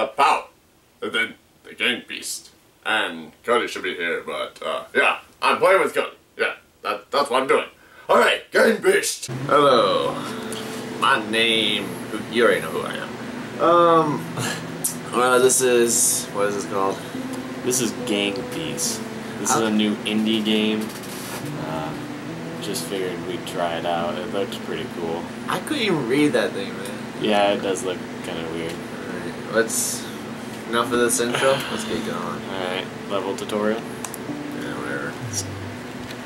the POW, and then the Gang Beast. And Cody should be here, but uh, yeah, I'm playing with Cody. Yeah, that, that's what I'm doing. Alright, Gang Beast! Hello. My name. You already know who I am. Um. Well, this is what is this called? This is Gang Beast. This is a new indie game. Uh, just figured we'd try it out. It looks pretty cool. I couldn't even read that thing, man. Yeah, it does look kind of weird. Let's. Enough of this intro. Let's get going. Alright, level tutorial. Yeah, whatever. Let's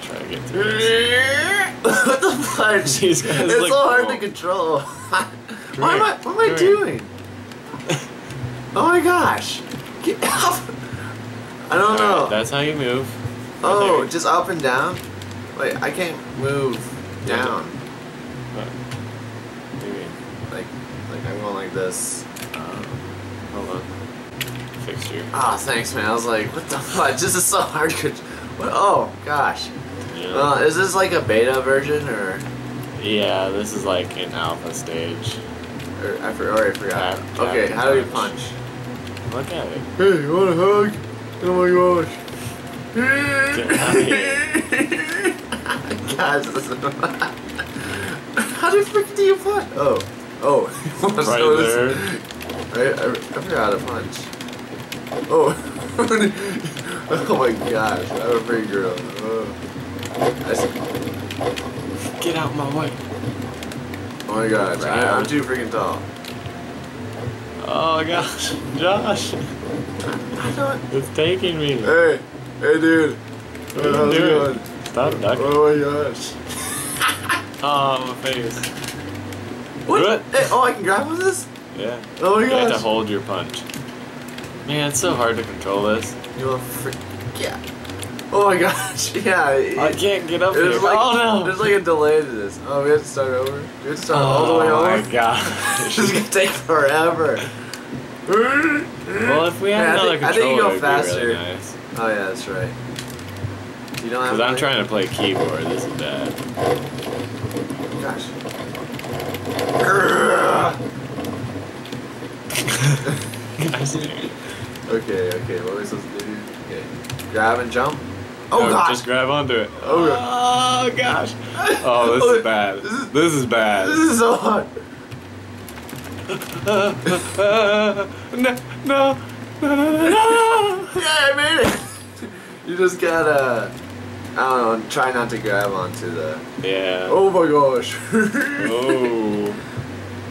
try to get through this. what the fudge? These guys it's so hard to control. what am I? What am I here. doing? oh my gosh! Get off! I don't know. Alright, that's how you move. oh, just up and down. Wait, I can't move down. What? Maybe. Like, like I'm going like this. Hold on. Fixture. Ah, thanks, man. I was like, what the fudge? This is so hard. What? Oh gosh. Yeah. Uh, is this like a beta version or? yeah, this is like an alpha stage. or I, for, or I forgot. Tap, tap, okay, how do we punch. Look at it. Hey, you want a hug? Oh my gosh. Get out of here. Gosh, this is... How the frick do you punch? Oh. Oh. Right there. This- I, I, I forgot how to punch. Oh. oh my gosh. I'm a pretty girl. Oh. I see. Get out my way. Oh my gosh. I, I'm too freaking tall. Oh gosh, Josh, I it's taking me. Hey. Hey, dude. What are you doing? Stop ducking. Oh my gosh. Oh, my face. What? What? Hey, oh, I can grab with this? Yeah. Oh my You have to hold your punch. Man, it's so hard to control this. You want frick? Yeah. Oh my gosh. Yeah. it- I can't get up here. Like, oh no! There's like a delay to this. Oh, we have to start over. We have to start all the way over. oh my gosh. This is gonna take forever. well, if we had Yeah, I another think- I think you controller, go faster. really nice. Oh yeah, that's right. You don't have. Because I'm trying to play keyboard. This is bad. Gosh. Guys, Okay, okay. What are we supposed to do? Okay. Grab and jump. Oh no, gosh. Just grab onto it. Oh, Oh gosh. Oh, this is bad. This is- This is bad. This is so hard. no, no, no, no, no, no. Yeah, I made it. you just gotta. I don't know. Try not to grab onto the. Yeah. Oh my gosh. Oh.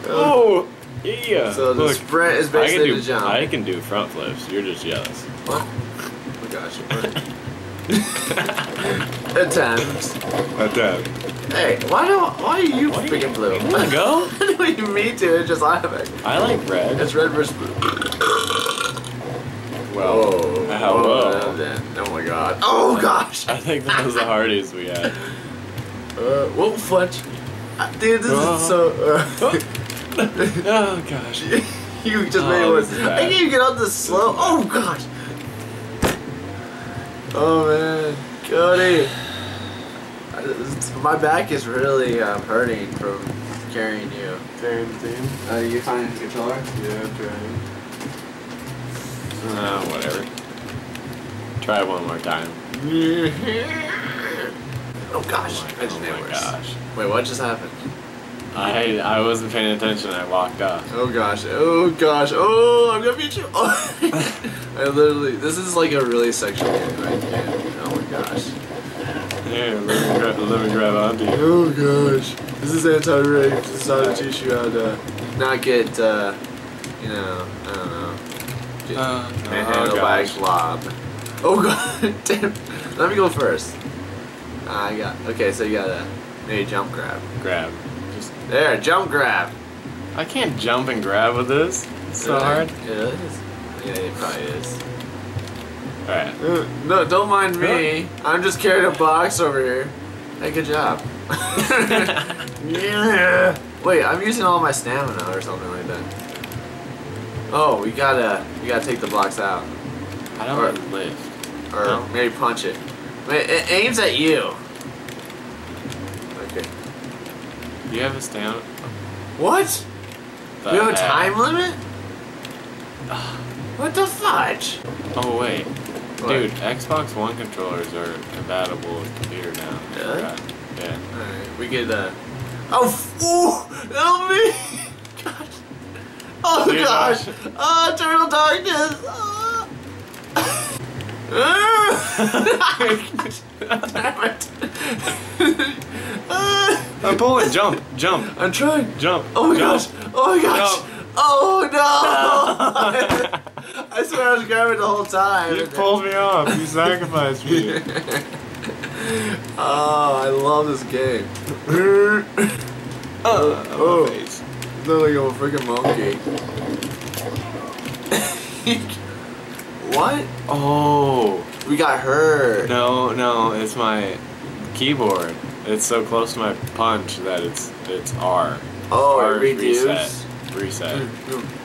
Oh. Yeah. So the Look, sprint is I can basically do. the jump. I can do front flips. You're just jealous. What? Oh my gosh. Attempt. At that. Hey, why do why are you Why do you- freaking blue? You wanna go? what do you mean to? It's just automatic. I like red. It's red versus blue. Well, Whoa. hello. then. Oh my god. Oh gosh. I think that was the hardest we had. Uh, whoa, flinch. Uh, Dude, this Oh. is so. Uh, Oh gosh. you just Oh, made it worse. I bad. can't even get up this slow. Oh gosh. Oh man, Cody. My back is really um, hurting from carrying you. Turn team. Uh, you find the controller? Yeah, I'm trying. Oh, whatever. Try it one more time. Oh gosh, I just oh my gosh. Wait, what just happened? I I wasn't paying attention. I walked off. Oh gosh, oh gosh, oh, I'm gonna beat you. Oh. I literally, this is like a really sexual game. I can't. Oh my gosh. Here, let me, grab, let me grab onto you. Oh gosh. This is anti-rape. This is how to teach you how to not get, uh, you know, I don't know, get Uh, manhandled oh, by a gosh. glob. Oh god, damn. Let me go first. Ah, I got, okay, so you gotta maybe jump grab. Grab. There, jump grab. I can't jump and grab with this. It's so Really? hard. It is. Yeah, it probably is. Alright. Uh, No, don't mind me. I'm just carrying a box over here. Hey, good job. yeah. Wait, I'm using all my stamina or something like that. Oh, we gotta, we gotta take the blocks out, I don't Or- lift. or No. maybe punch it. Wait, it aims at you. Okay. Do you have a stamina? What? The we have a time limit? What the fudge? Oh wait, What? dude, Xbox One controllers are compatible with computer now. Really? Yeah. Alright, we get uh Oh f- ooh! Help me! Gosh. Oh Dude, gosh! Oh, Eternal Darkness! Ah. Damn it! Uh, I'm pulling. Jump, jump, I'm trying. jump. Oh my jump. gosh! Oh my gosh! No. Oh no! I swear I was grabbing the whole time. You pulled me off. You sacrificed me. oh, I love this game. Oh, Oh. face. Look like a freaking monkey. what? Oh. We got hurt. No, no, it's my keyboard. It's so close to my punch that it's it's R. Oh, R it is reduced. reset. Reset.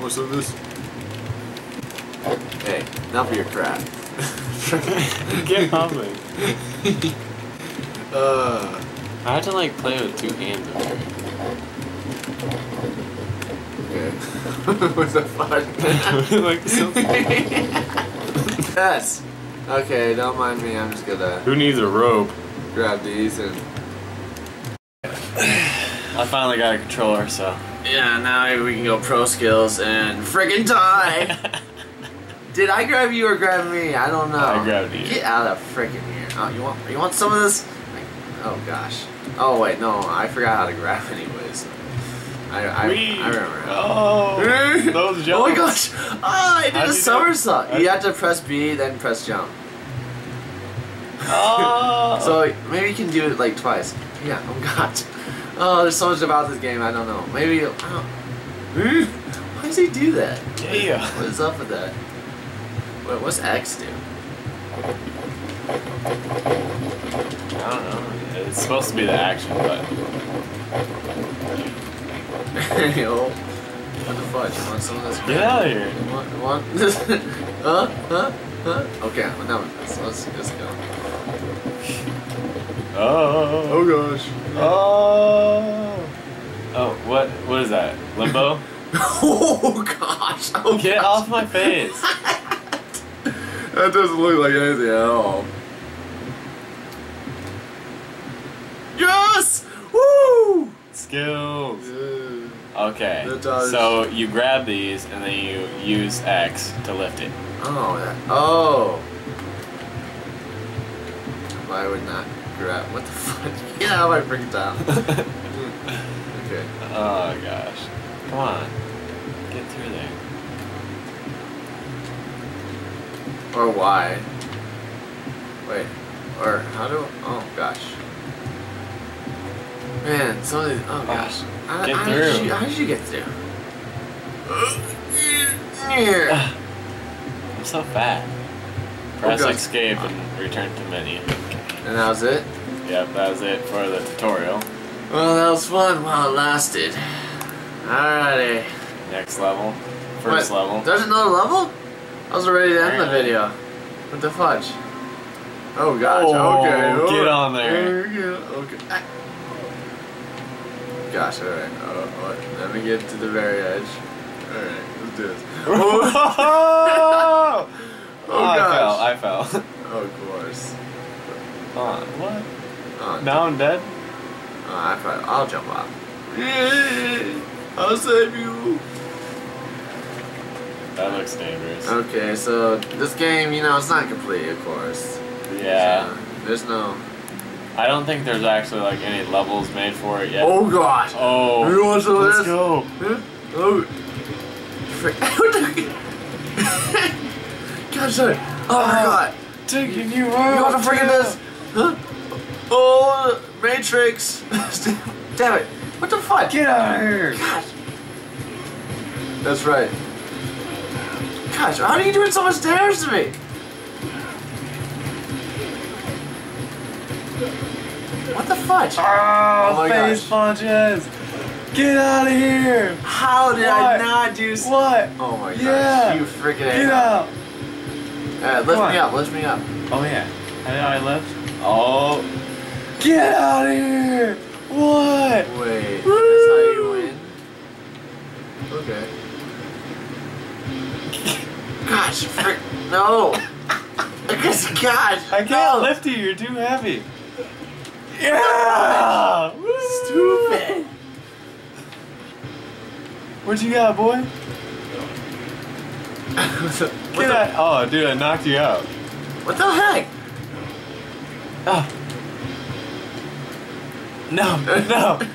What's up this? Hey, not for your crap. Get off me. uh, I had to like play with two hands over here. okay. What's the fun? like something. yes. Okay, don't mind me. I'm just gonna Who needs a rope? grab these and. I finally got a controller, so. Yeah, now we can go pro skills and friggin' die. Did I grab you or grab me? I don't know. I grabbed you. Get out of friggin' here. Oh, you want you want some of this? Oh gosh. Oh wait, no, I forgot how to grab anyways. I I! I remember. Oh, those jumps. Oh my gosh! Oh, I did How'd a you somersault. You you- have to press B, then press jump. Oh. So maybe you can do it like twice. Yeah. Oh god. Oh, there's so much about this game I don't know. Maybe. I don't, hmm? why does he do that? yeah. What is up with that? What, what's X do? I don't know. It's supposed to be the action button. Yo, what the fudge? You want some of this? Get out of here. You want, you want this? huh? Huh? Huh? Okay, well, now let's, let's just go. Oh. oh. gosh. Oh. Oh, what? What is that? Limbo? Oh gosh. Oh Get gosh. off my face. That doesn't look like anything at all. Yes! Woo! Skills. Yeah. Okay. That does- So you grab these and then you use X to lift it. Oh, that. Oh. Why would not grab? What the fuck? Get out of my freaking town. okay. Oh gosh. Come on. Get through there. Or why? Wait. Or how do? Oh gosh. Man, some of these. Oh gosh. How, Get how Did through. you, how did you get through? I'm so fat. Oh, Press gosh. escape and return to menu. And that was it. Yep, that was it for the tutorial. Well, that was fun while it lasted. Alrighty. Next level. First What? level. There's another level? I was ready to end the video. What the fudge? Oh gosh, Oh, okay. get oh, on there. Okay. Ah. Gosh, alright. Oh, let me get to the very edge. Alright, let's do this. oh, Oh, I fell. I fell. Oh, of course. Hold. What? Oh, Now I'm dead? oh, I probably, I'll jump off. I'll save you. That looks dangerous. Okay, so this game, you know, it's not complete, of course. Yeah. So, there's no. I don't think there's actually like any levels made for it yet. Oh gosh. Oh. You want some of Let's this? go. Huh? Oh. Frick. what the? God, sorry. Oh my oh, god. Taking you out. You want to freaking this? Huh? Oh, Matrix. Damn it. What the fuck? Get out of here. Gosh. That's right. Gosh, how are you doing so much damage to me? What the fudge? Oh, Oh my face gosh. punches. Get out of here. How did I not do s- What? Oh my gosh. Yeah. You freaking Get A. out. Alright, lift me up, lift me up. Oh yeah. How did I lift? Oh. Get out of here. What? Wait, that's Woo! how you win? Okay. gosh, frick, no. Because, God, I can't no. lift you. You're too heavy. Yeah. Stupid. What you got, boy? what, the, what, Get out. Oh, dude, I knocked you out. what the heck? Oh. No, no.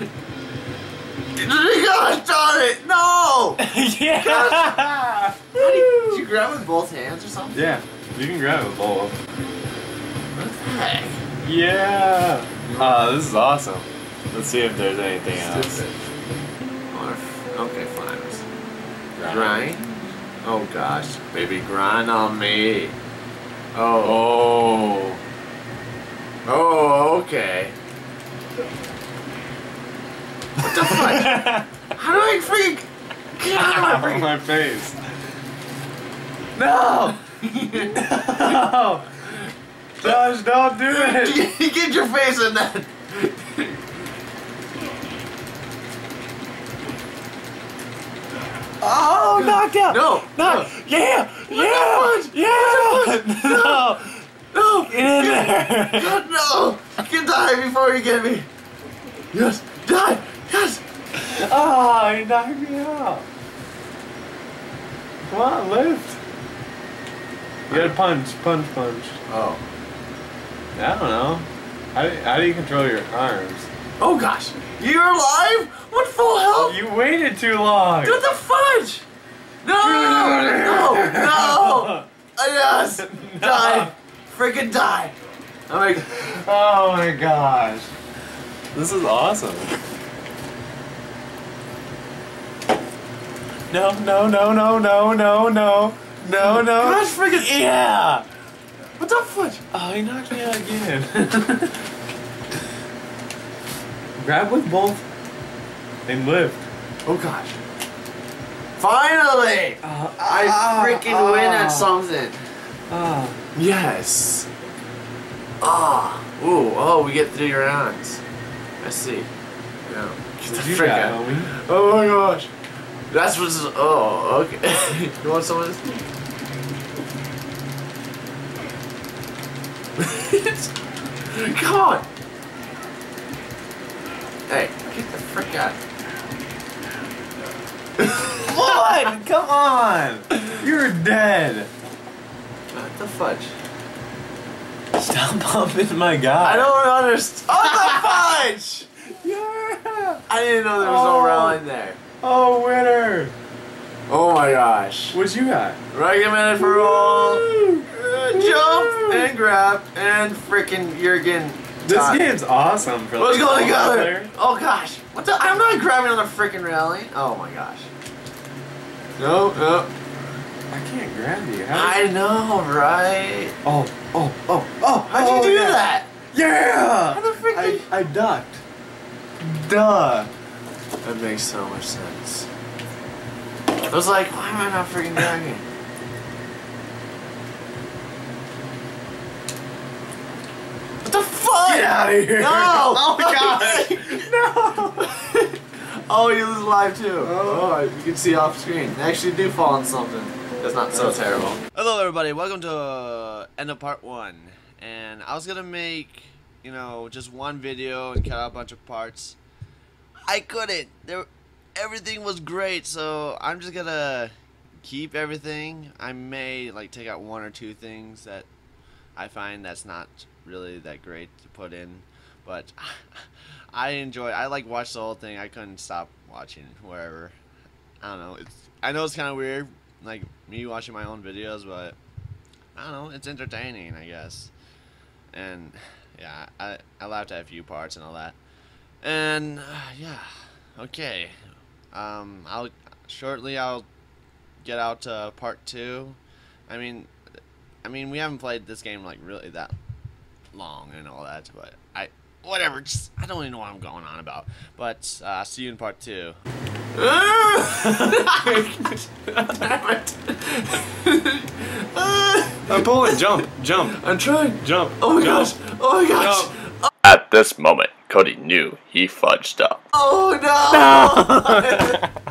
Gosh darn it, no! yeah. Did you grab with both hands or something? Yeah, you can grab a bowl. What the heck? Yeah. Oh, this is awesome. Let's see if there's anything else. Stupid. Or- Okay, fine. Grind? Oh gosh, baby, grind on me. Oh. Oh. Oh, okay. What the fuck? How do I freak? Get out of my my face. No! no! Josh, don't do it! Get your face in that. Oh, knocked out! No, No! Yeah! Yeah! Yeah! No! No, Get in there! God, no! I can die before you get me. Yes, die, yes. Oh, you knocked me out! Come on, lift! You gotta punch, punch, punch. Oh, I don't know. How do, how do you control your arms? oh gosh, you're alive? What full health? You waited too long! What the fudge? No, no, no. Uh, Yes, die, freaking die. I'm like, Oh my gosh. This is awesome. No, no, no, no, no, no, no. No, oh no. gosh, freaking, Yeah! what the fudge? Oh, he knocked me out again. Grab with both and lift. Oh gosh. Finally, uh, I uh, freaking win at uh. something. Yes. Ah. Ooh. Oh, we get three rounds. I see. Yeah. Get the You frick got out. homie. Oh my gosh. That's what's. Oh, okay. you want some of this? Come on. Hey, get the frick out. What? Come on! You're dead. What the fudge? Stop bumping my guy. I don't understand. Oh, the fudge! Yeah! I didn't know there was no Oh. railing there. Oh, winner! Oh my gosh. What you got? Recommended for all. Uh, jump and grab and freaking Jurgen. This game's awesome for Let's go together. Oh gosh. What the? I'm not grabbing on the freaking railing. Oh my gosh. No, no. I can't grab you. I know, right? Oh, oh, oh, oh! How'd you oh, do yeah. that? Yeah! How the frick I, I ducked. Duh. That makes so much sense. I was like, why am I not freaking dragging? What the fuck? Get out of here! No! Oh my gosh! no! Oh, you lose live too. Oh. oh, you can see off screen. They actually do fall on something. That's not so terrible. Hello, everybody. Welcome to uh, end of part one. And I was gonna make, you know, just one video and cut out a bunch of parts. I couldn't. There, everything was great. So I'm just gonna keep everything. I may like take out one or two things that I find that's not really that great to put in, but I enjoy. I like watch the whole thing. I couldn't stop watching wherever. I don't know. It's I know it's kind of weird, like me watching my own videos, but I don't know. It's entertaining, I guess. And yeah, I I laughed at a few parts and all that. And uh, yeah, okay. Um, I'll shortly I'll get out to part two. I mean, I mean we haven't played this game like really that long and all that, but I whatever. Just I don't even know what I'm going on about. But uh, see you in part two. I'm pulling. Jump, jump, I'm trying. jump. Oh my jump, gosh. Oh my gosh. Jump. At this moment, Cody knew he fudged up. Oh no.